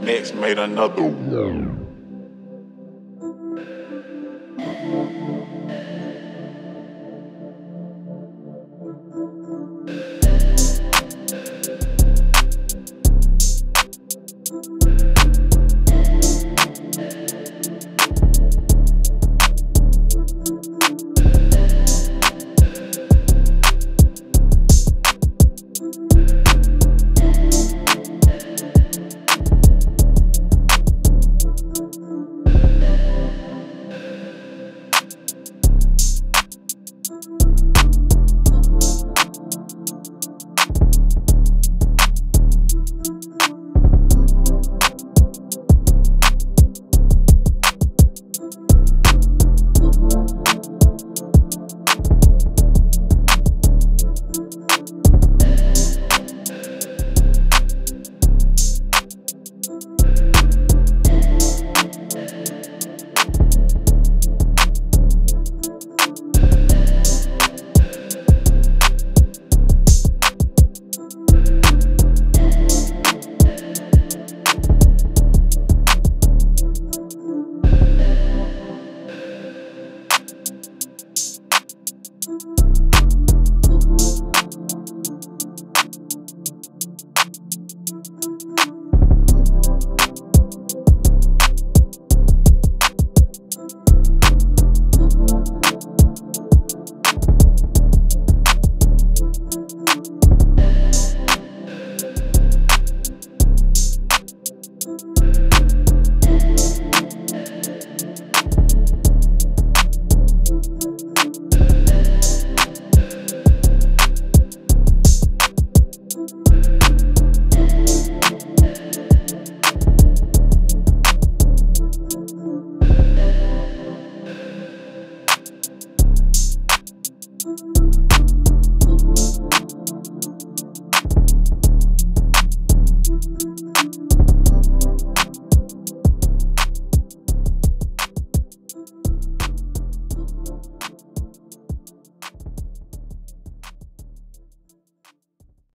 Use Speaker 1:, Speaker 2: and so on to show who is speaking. Speaker 1: Next made another. one. Thank you. Thank you.